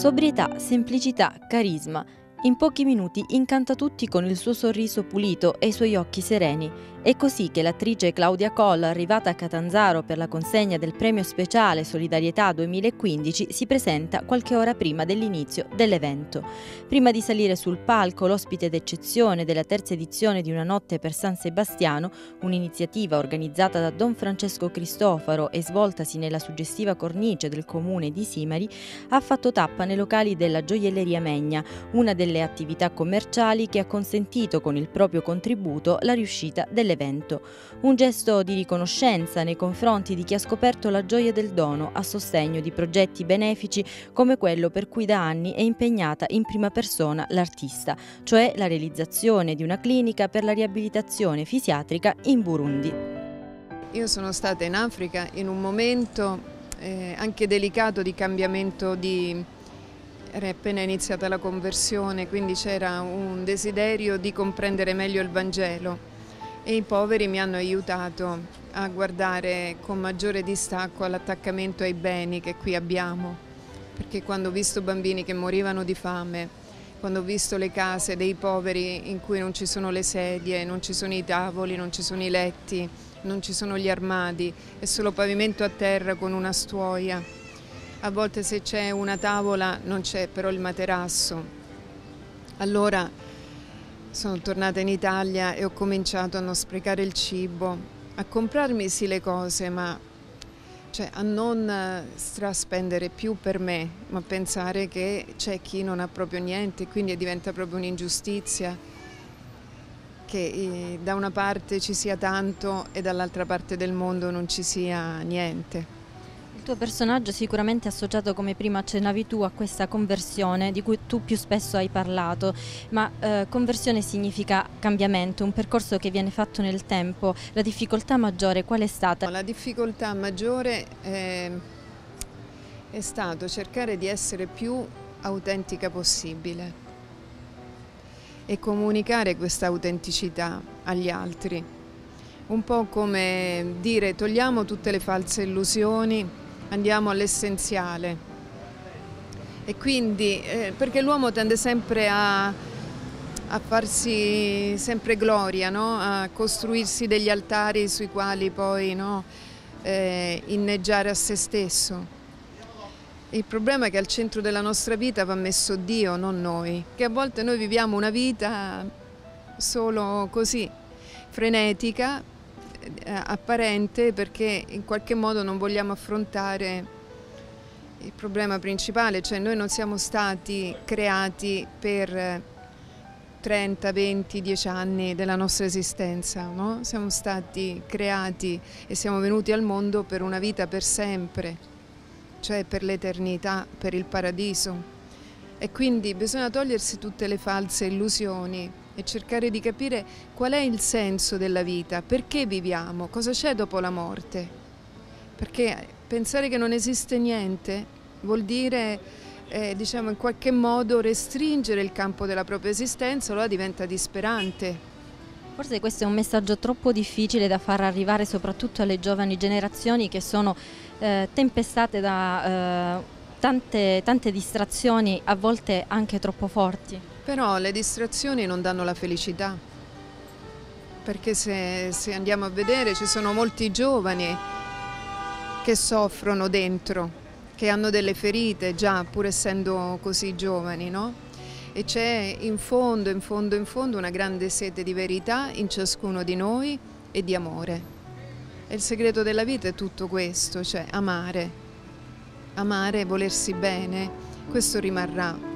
Sobrietà, semplicità, carisma. In pochi minuti incanta tutti con il suo sorriso pulito e i suoi occhi sereni. È così che l'attrice Claudia Coll, arrivata a Catanzaro per la consegna del premio speciale Solidarietà 2015, si presenta qualche ora prima dell'inizio dell'evento. Prima di salire sul palco, l'ospite d'eccezione della terza edizione di Una notte per San Sebastiano, un'iniziativa organizzata da Don Francesco Cristofaro e svoltasi nella suggestiva cornice del comune di Simari, ha fatto tappa nei locali della gioielleria Megna, una delle attività commerciali che ha consentito con il proprio contributo la riuscita dell'evento dell'evento, un gesto di riconoscenza nei confronti di chi ha scoperto la gioia del dono a sostegno di progetti benefici come quello per cui da anni è impegnata in prima persona l'artista, cioè la realizzazione di una clinica per la riabilitazione fisiatrica in Burundi. Io sono stata in Africa in un momento eh, anche delicato di cambiamento di, era appena iniziata la conversione, quindi c'era un desiderio di comprendere meglio il Vangelo e i poveri mi hanno aiutato a guardare con maggiore distacco all'attaccamento ai beni che qui abbiamo, perché quando ho visto bambini che morivano di fame, quando ho visto le case dei poveri in cui non ci sono le sedie, non ci sono i tavoli, non ci sono i letti, non ci sono gli armadi, è solo pavimento a terra con una stuoia. A volte se c'è una tavola non c'è però il materasso. Allora sono tornata in Italia e ho cominciato a non sprecare il cibo, a comprarmi sì le cose, ma cioè, a non eh, straspendere più per me, ma pensare che c'è chi non ha proprio niente, quindi diventa proprio un'ingiustizia che eh, da una parte ci sia tanto e dall'altra parte del mondo non ci sia niente. Tuo personaggio sicuramente associato, come prima accennavi tu, a questa conversione di cui tu più spesso hai parlato, ma eh, conversione significa cambiamento, un percorso che viene fatto nel tempo. La difficoltà maggiore qual è stata? La difficoltà maggiore è, è stato cercare di essere più autentica possibile e comunicare questa autenticità agli altri. Un po' come dire togliamo tutte le false illusioni andiamo all'essenziale. E quindi, eh, perché l'uomo tende sempre a, a farsi sempre gloria, no? a costruirsi degli altari sui quali poi no? eh, inneggiare a se stesso. Il problema è che al centro della nostra vita va messo Dio, non noi, che a volte noi viviamo una vita solo così, frenetica, apparente perché in qualche modo non vogliamo affrontare il problema principale, cioè noi non siamo stati creati per 30, 20, 10 anni della nostra esistenza, no? siamo stati creati e siamo venuti al mondo per una vita per sempre, cioè per l'eternità, per il paradiso. E quindi bisogna togliersi tutte le false illusioni e cercare di capire qual è il senso della vita, perché viviamo, cosa c'è dopo la morte. Perché pensare che non esiste niente vuol dire eh, diciamo in qualche modo restringere il campo della propria esistenza, allora diventa disperante. Forse questo è un messaggio troppo difficile da far arrivare soprattutto alle giovani generazioni che sono eh, tempestate da eh, tante, tante distrazioni, a volte anche troppo forti. Però le distrazioni non danno la felicità, perché se, se andiamo a vedere ci sono molti giovani che soffrono dentro, che hanno delle ferite già pur essendo così giovani, no? E c'è in fondo, in fondo, in fondo una grande sete di verità in ciascuno di noi e di amore. E il segreto della vita è tutto questo, cioè amare, amare volersi bene, questo rimarrà